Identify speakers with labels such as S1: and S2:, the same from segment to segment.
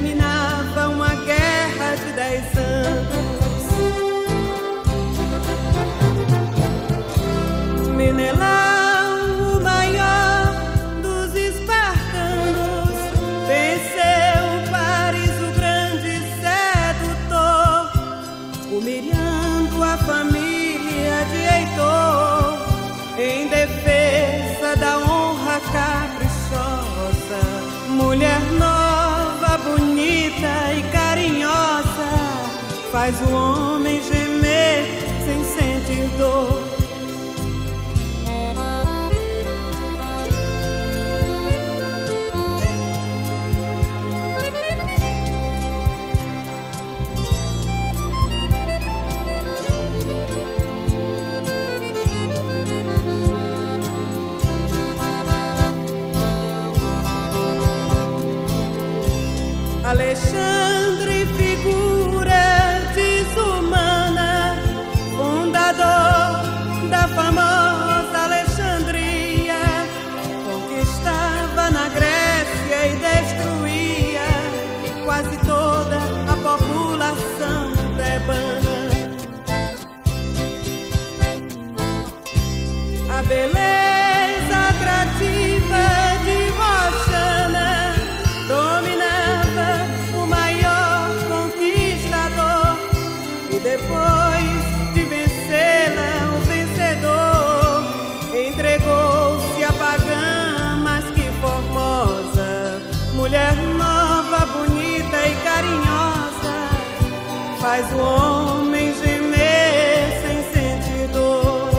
S1: terminava uma guerra de dez anos. Menelau faz o homem gemer sem sentir dor. Alexandre faz o homem gemer sem sentir dor.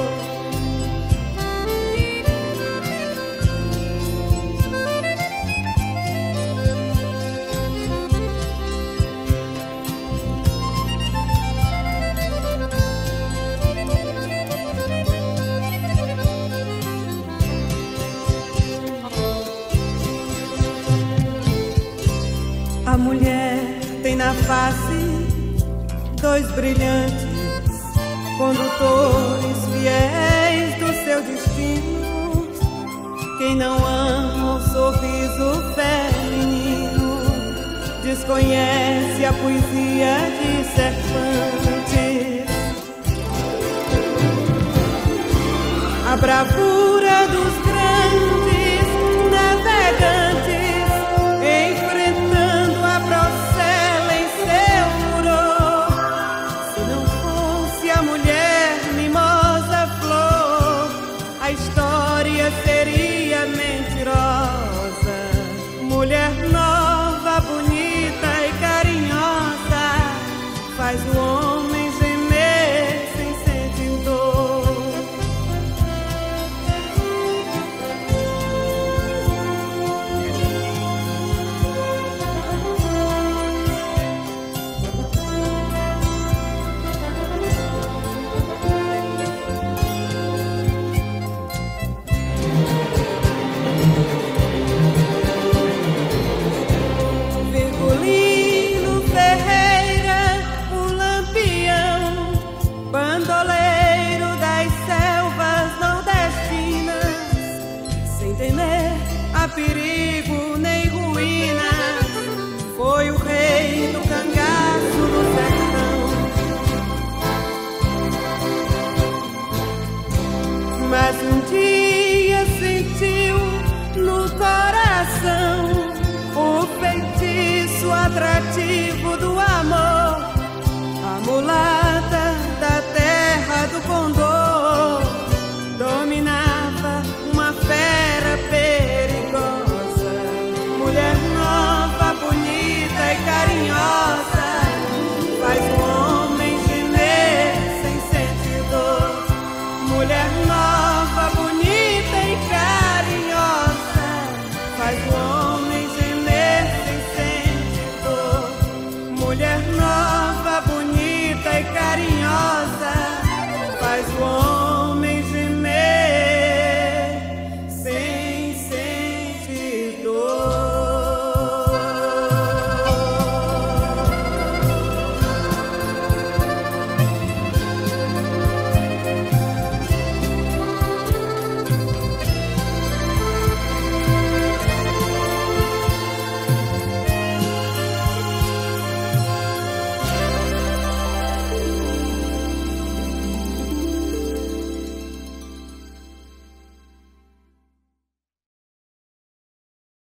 S1: A mulher tem na face dois brilhantes condutores fiéis do seu destino. Quem não ama o sorriso feminino desconhece a poesia de Cervantes. A bravura dos grandes mais no